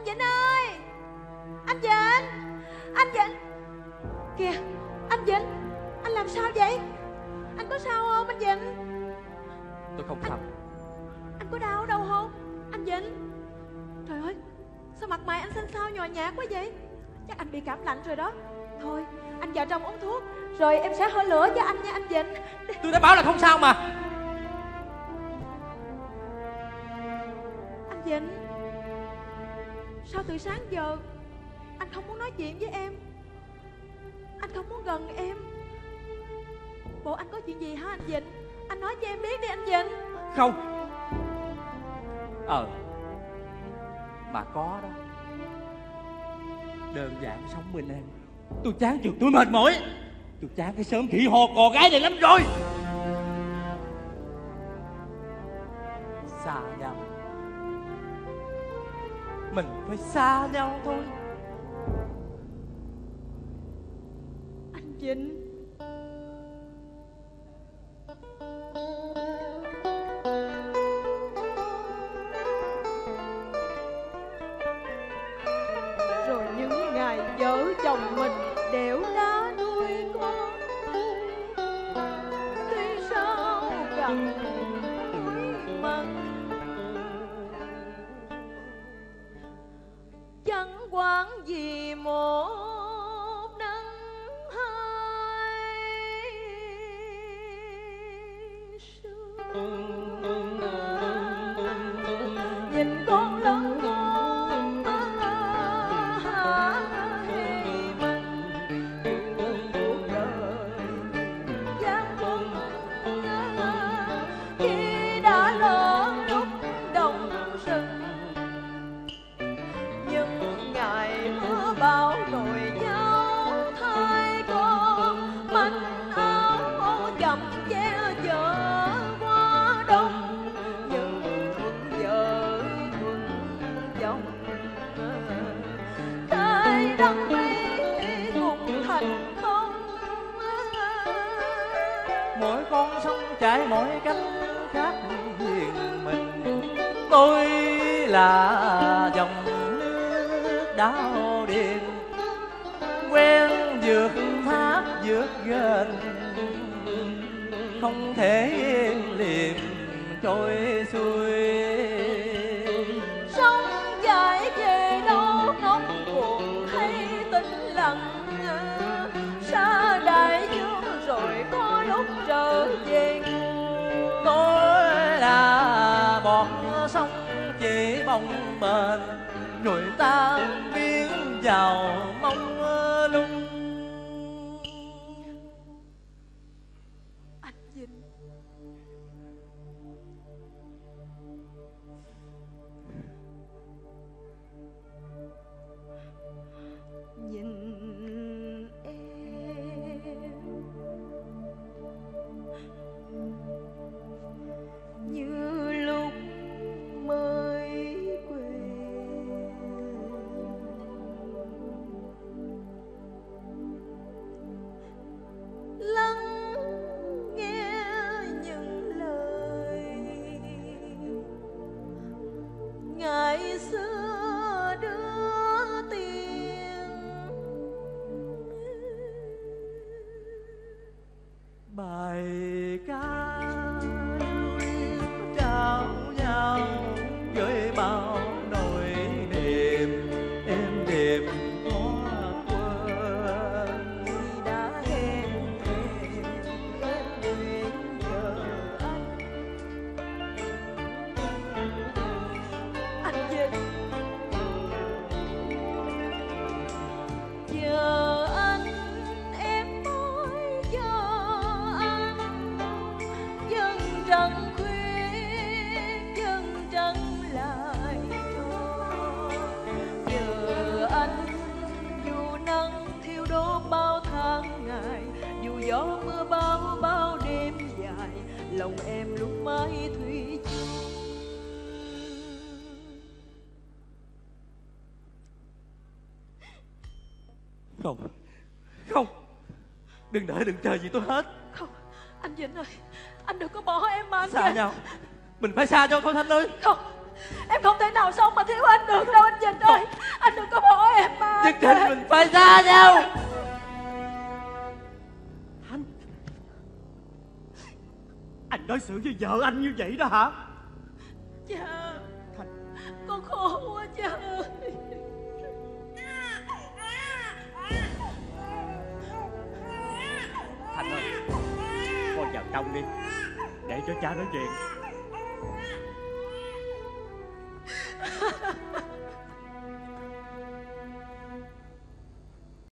Anh Vĩnh ơi! Anh Vĩnh! Anh Vĩnh! Kìa Anh Vĩnh! Anh làm sao vậy? Anh có sao không anh Vĩnh? Tôi không sao. Anh có đau đâu không Anh Vĩnh? Trời ơi Sao mặt mày anh xanh xao nhòa nhạt quá vậy? Chắc anh bị cảm lạnh rồi đó. Thôi anh vào trong uống thuốc Rồi em sẽ hỏi lửa cho anh nha anh Vĩnh. Tôi đã bảo là không sao mà. Anh Vĩnh Sao từ sáng giờ Anh không muốn nói chuyện với em? Anh không muốn gần em. Bộ anh có chuyện gì hả anh Vịnh? Anh nói cho em biết đi anh Vịnh. Không. Ờ. Mà có đó. Đơn giản sống bên em. Tôi chán trường tôi mệt mỏi. Tôi chán cái sớm khỉ hồ cò gái này lắm rồi. Phải xa nhau thôi. Anh vinh Rồi những ngày vợ chồng mình đẻo đã nuôi con. Tuy sao gặp mối mặn Trái mỗi cách khác riêng mình. Tôi là dòng nước đau điền, quen vượt thác vượt gần. Không thể yên liềm trôi xuôi mong bền rồi ta biến vào mong lung. Anh Vinh gió mưa bao bao đêm dài lòng em luôn mãi thủy chung. Không không. Đừng đợi đừng chờ gì tôi hết. Không anh Vĩnh ơi anh đừng có bỏ em mà anh xa kìa. nhau. Mình phải xa nhau thôi thanh ơi. Không em không thể nào sống mà thiếu anh được đâu anh Vĩnh ơi. Nhất định mình phải xa nhau đối xử với vợ anh như vậy đó hả? Cha Con khổ quá cha ơi. Thanh ơi Con vào trong đi Để cho cha nói chuyện